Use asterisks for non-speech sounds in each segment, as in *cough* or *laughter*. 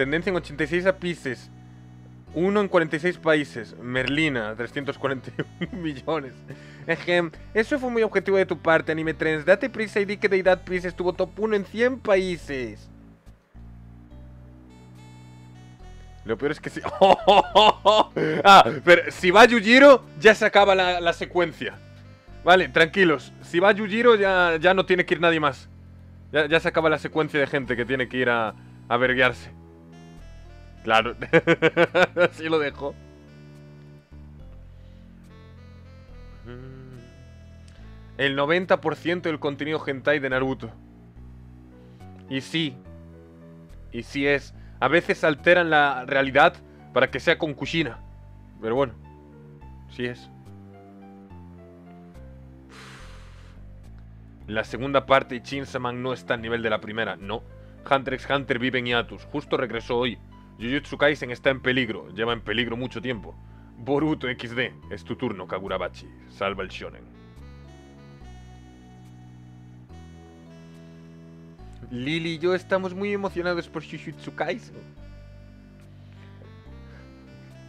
Tendencia en 86 a Pisces. 1 en 46 países. Merlina, 341 *laughs* millones. Ejem, eso fue muy objetivo de tu parte, Anime Trends. Date prisa y di que Deidad Pisces estuvo top 1 en 100 países. Lo peor es que si... *laughs* ah, pero si va Yujiro, ya se acaba la, la secuencia. Vale, tranquilos. Si va Yujiro, ya, ya no tiene que ir nadie más. Ya, ya se acaba la secuencia de gente que tiene que ir a, a verguearse. Claro. *laughs* Así lo dejo. El 90% del contenido hentai de Naruto. Y sí. Y sí es. A veces alteran la realidad para que sea con Kushina. Pero bueno. Sí es. La segunda parte de Chinsaman no está al nivel de la primera, no. Hunter x Hunter vive en hiatus. Justo regresó hoy. Jujutsu Kaisen está en peligro. Lleva en peligro mucho tiempo. Boruto XD. Es tu turno, Kagurabachi. Salva el shonen. Lily y yo estamos muy emocionados por Jujutsu Kaisen.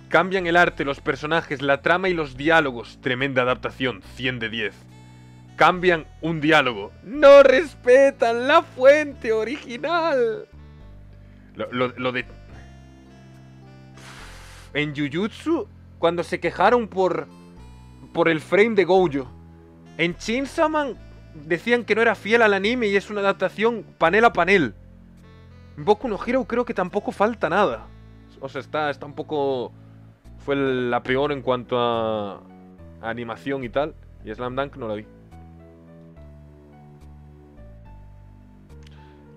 Cambian el arte, los personajes, la trama y los diálogos. Tremenda adaptación, 100 de 10. Cambian un diálogo. No respetan la fuente original. Lo, lo- lo de... En Jujutsu, cuando se quejaron por... Por el frame de Gojo. En Chainsaw decían que no era fiel al anime y es una adaptación panel a panel. En Boku no Hero creo que tampoco falta nada. O sea, está, está un poco... Fue la peor en cuanto a, a animación y tal. Y Slam Dunk no la vi.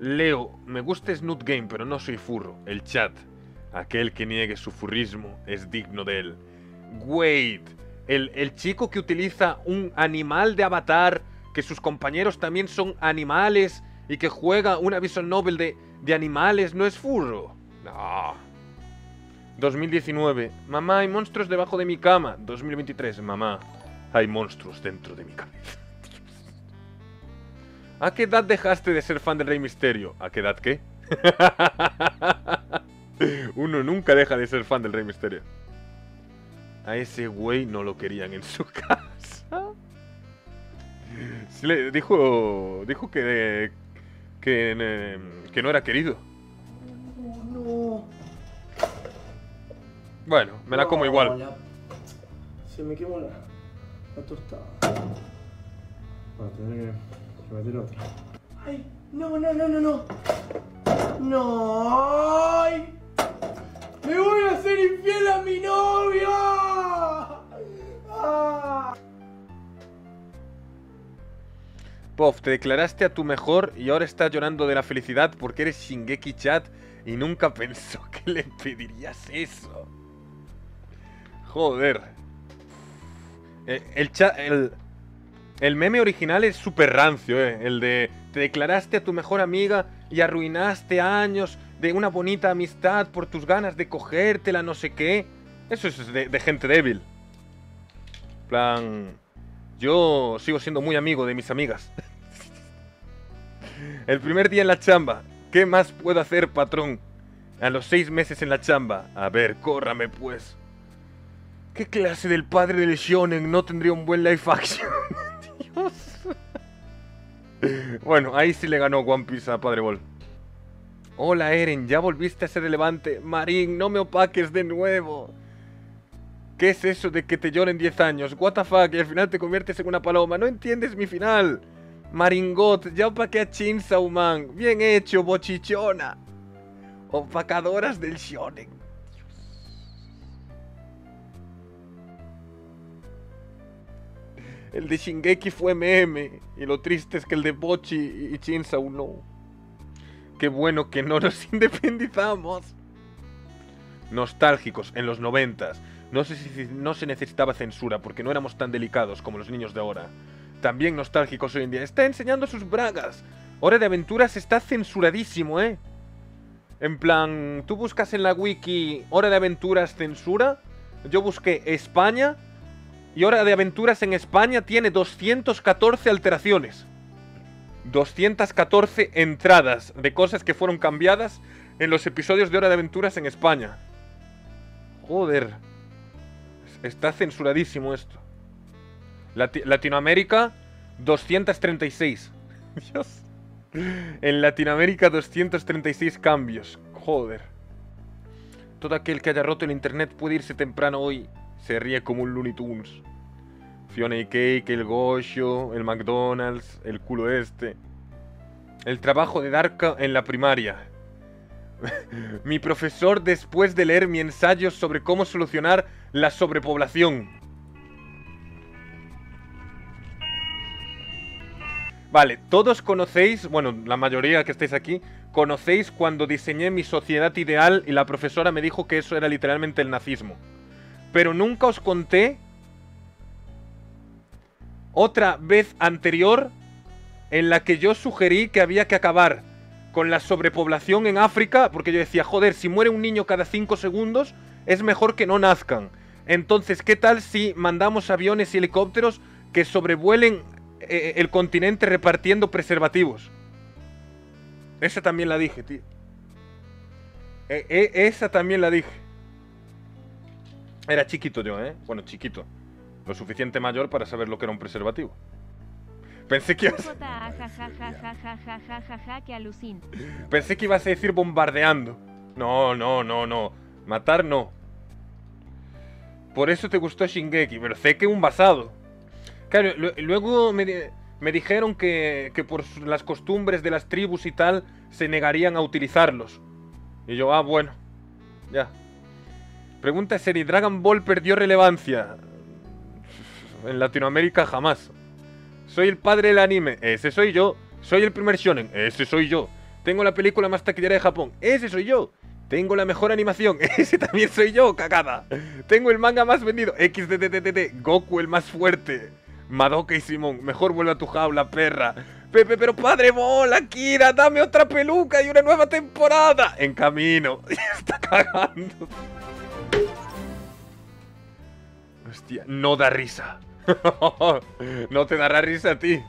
Leo, me gusta Snoot Game, pero no soy furro. El chat. Aquel que niegue su furrismo es digno de él. Wade, el, el chico que utiliza un animal de avatar, que sus compañeros también son animales y que juega una visual novel de, de animales, no es furro. No. 2019. Mamá, hay monstruos debajo de mi cama. 2023. Mamá, hay monstruos dentro de mi cabeza. *laughs* ¿A qué edad dejaste de ser fan del Rey Misterio? ¿A qué edad qué? *laughs* *laughs* Uno nunca deja de ser fan del Rey Misterio. A ese güey no lo querían en su *laughs* casa. Sí le dijo, dijo que, que, eh, que no era querido. No. Bueno, me la como No, igual. la- Se me quemó la, la tostada. Para tener que, meter otra. Ay, no, no, no, no, no. No. Ay. Me voy a hacer infiel a mi novia. Ah. Puff, te declaraste a tu mejor y ahora estás llorando de la felicidad porque eres Shingeki Chat y nunca pensó que le pedirías eso. Joder. Eh, El, cha- el, el meme original es súper rancio, eh. El de te declaraste a tu mejor amiga y arruinaste años de una bonita amistad por tus ganas de cogértela, no sé qué. Eso es de, de gente débil. plan... Yo sigo siendo muy amigo de mis amigas. *laughs* El primer día en la chamba. ¿Qué más puedo hacer, patrón? A los seis meses en la chamba. A ver, córrame pues. ¿Qué clase del padre del shonen no tendría un buen life action? *laughs* Dios. Bueno, ahí sí le ganó One Piece a Padre Ball. Hola Eren, ya volviste a ser relevante. Marín, no me opaques de nuevo. ¿Qué es eso de que te lloren 10 años? What the fuck, y al final te conviertes en una paloma. No entiendes mi final. Maringot, ya opaqué a Chainsaw Man. Bien hecho, bochichona. Opacadoras del shonen. El de Shingeki fue meme. Y lo triste es que el de Bochi y Chainsaw no. Qué bueno que no nos *laughs* independizamos. Nostálgicos en los noventas. No sé si no se necesitaba censura porque no éramos tan delicados como los niños de ahora. También nostálgicos hoy en día. Está enseñando sus bragas. Hora de Aventuras está censuradísimo, ¿eh? En plan, tú buscas en la wiki Hora de Aventuras censura. Yo busqué España. Y Hora de Aventuras en España tiene 214 alteraciones. 214 entradas de cosas que fueron cambiadas en los episodios de Hora de Aventuras en España. Joder. Está censuradísimo esto. Lati- Latinoamérica, 236. *laughs* Dios. En Latinoamérica, 236 cambios. Joder. Todo aquel que haya roto el internet puede irse temprano hoy. Se ríe como un Looney Tunes. Fiona y Cake, el Gosho, el McDonald's, el culo este. El trabajo de Darka en la primaria. *laughs* mi profesor después de leer mi ensayo sobre cómo solucionar la sobrepoblación. Vale, todos conocéis, bueno, la mayoría que estáis aquí, conocéis cuando diseñé mi sociedad ideal y la profesora me dijo que eso era literalmente el nazismo. Pero nunca os conté otra vez anterior en la que yo sugerí que había que acabar con la sobrepoblación en África, porque yo decía, joder, si muere un niño cada 5 segundos, es mejor que no nazcan. Entonces, ¿qué tal si mandamos aviones y helicópteros que sobrevuelen eh, el continente repartiendo preservativos? Esa también la dije, tío. Eh, eh, esa también la dije. Era chiquito yo, ¿eh? Bueno, chiquito lo suficiente mayor para saber lo que era un preservativo. Pensé que ibas... Pensé que ibas a decir bombardeando. No, no, no, no. Matar no. Por eso te gustó Shingeki, pero sé que un basado. Claro, luego me, me dijeron que, por las costumbres de las tribus y tal se negarían a utilizarlos. Y yo, ah, bueno. Ya. Pregunta es Dragon Ball perdió relevancia. En Latinoamérica jamás. Soy el padre del anime. Ese soy yo. Soy el primer shonen. Ese soy yo. Tengo la película más taquillera de Japón. Ese soy yo. Tengo la mejor animación. *laughs* Ese también soy yo, cagada. Tengo el manga más vendido. XDDDD. Goku el más fuerte. Madoka y Simón. Mejor vuelve a tu jaula, perra. Pepe, pero padre bola, Kira, dame otra peluca y una nueva temporada. En camino. *laughs* Está cagando. Hostia, no da risa. *laughs* no te dará risa a ti.